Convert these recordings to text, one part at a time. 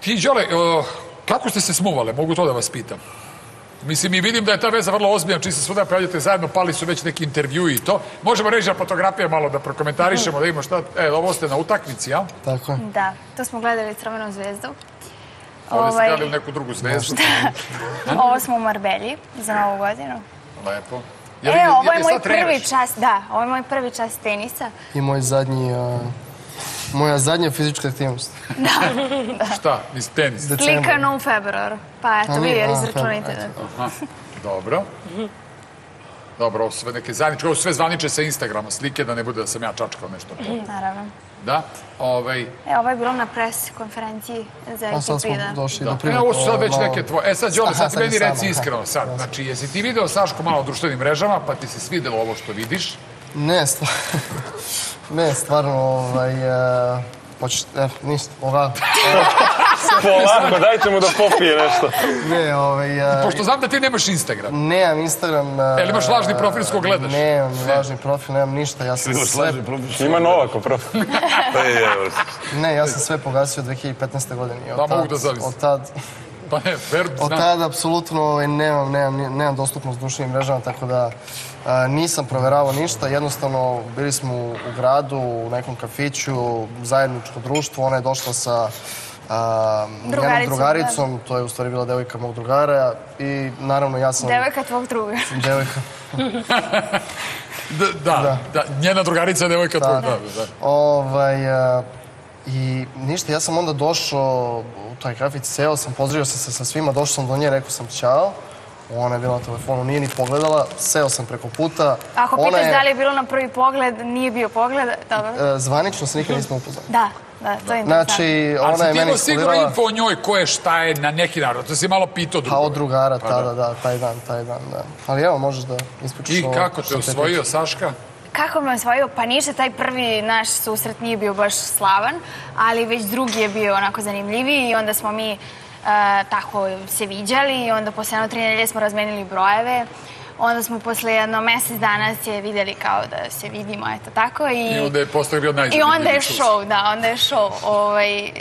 Ti, Đole, kako ste se smuvale? Mogu to da vas pitam? Mislim, i vidim da je ta veza vrlo ozbiljna, čiji se svuda pojavljate zajedno, pali su već neki intervju i to. Možemo reći na fotografije malo da prokomentarišemo, da vidimo šta... E, ovo ste na utakmici, jel? Tako je. Da, to smo gledali Crvenom zvezdu. Ste Ovaj- gledali u neku drugu zvezdu. Ovo smo u Marbelji za novu godinu. Lepo. E, li- ovo je sad moj prvi čas, da, ovo je moj prvi čas tenisa. I moj zadnji, moja zadnja fizička aktivnost. Šta? Iz tenis? Decembar. Slikano u februaru. Pa eto, A vi a, izračunajte. februar, da. Aha, dobro. Dobro, ovo su sve neke zajedničke, ovo su sve zvaniče sa Instagrama, slike, da ne bude da sam ja čačkao nešto. Naravno. Da? Ovaj, E, ovo je bilo na pres konferenciji za A sad smo ekipi, da. došli da. do E, privatno. ovo su sad već neke tvoje. E sad, Đole, sad meni reci iskreno sad. Znači, jesi ti video Sašku malo na društvenim mrežama, pa ti se svidelo ovo što vidiš? Ne, stvarno, ne, stvarno, ovaj, e, hoćeš, e, ništa, ova, Polako, dajte mu da popije nešto. ne, ovaj, e, Pošto znam da ti nemaš Instagram. nemam Instagram. e, Jel imaš lažni profil s kog gledaš? Nemam ni lažni profil, nemam ništa, ja sam sve, Ima Novako, profil. Pa ne, ja sam sve pogasio 2015. godine. i od Da, mogu da zamislim. Od tad, Pa ne, Od znam. tada apsolutno ovaj, nemam, nemam, nemam dostupnost društvenim mrežama, tako da a, nisam proveravao ništa. Jednostavno, bili smo u, gradu, u nekom kafiću, zajedničko društvo. Ona je došla sa a, njenom Drugaricom, drugaricom, to je u stvari bila devojka mog drugara i naravno ja sam Devojka tvog druga. devojka. Da, da, da, njena drugarica je devojka. Da, da. Ovaj, a, I ništa, ja sam onda došao u taj kafić, seo sam, pozdravio sam se sa svima, došao sam do nje, rekao sam ćao. Ona je bila na telefonu, nije ni pogledala, seo sam preko puta. Ako Ona pitaš je- da li je bilo na prvi pogled, nije bio pogled, dobro. E, Zvanično se nikad nismo upoznali. Da, da, to je. Znači, Ali ona si je ti meni imao sigurno info o njoj, ko je, šta je, na neki narod. To si malo pitao Pa drugo. od drugara, Pa tada, da, taj dan, taj dan, da. Ali evo, možeš da ispričaš I ovo kako što te te osvojio Saška? Kako me osvojio? Pa ništa, taj prvi naš susret nije bio baš slavan, ali već drugi je bio onako zanimljiviji i onda smo mi e, tako se viđali i onda posle jedno tri nedelje smo razmenili brojeve. Onda smo posle jedno mesec dana se videli kao da se vidimo, eto tako. I, I onda je postao bio I najzanimljiviji onda je show, da, onda je show. Ovaj,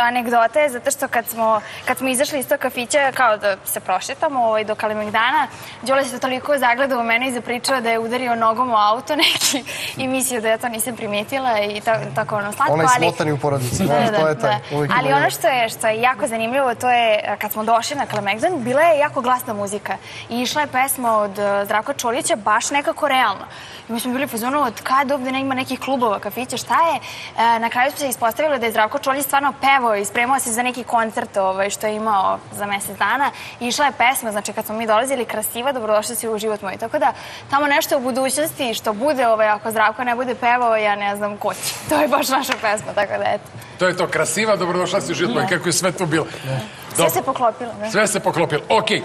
anegdota je zato što kad smo, kad smo izašli iz tog kafića, kao da se prošetamo ovaj, do Kalemegdana, Đole se toliko zagledao u mene i zapričao da je udario nogom u auto neki i mislio da ja to nisam primetila i ta, tako ono slatko. Onaj smotani u porodici, Da, znaš, da, to je taj. da. Ali ono što je, što je jako zanimljivo, to je kad smo došli na Kalemegdan, bila je jako glasna muzika. I išla je pesma od e, Zdravka Čolića, baš nekako realno. I mi smo bili fazonu od kad ovde ne ima nekih klubova, kafića, šta je? E, na kraju se ispostavilo da je Zdravko Čolić stvarno pevao i spremao se za neki koncert ovaj, što je imao za mesec dana. I išla je pesma, znači kad smo mi dolazili, krasiva, dobrodošli si u život moj. Tako da tamo nešto u budućnosti što bude, ovaj, ako Zdravko ne bude pevao, ja ne znam ko će. To je baš naša pesma, tako da eto. To je to, krasiva, dobrodošla si u život moj, kako je sve to bilo. Sve Dobro, se poklopilo. Da. Sve se poklopilo. Okej,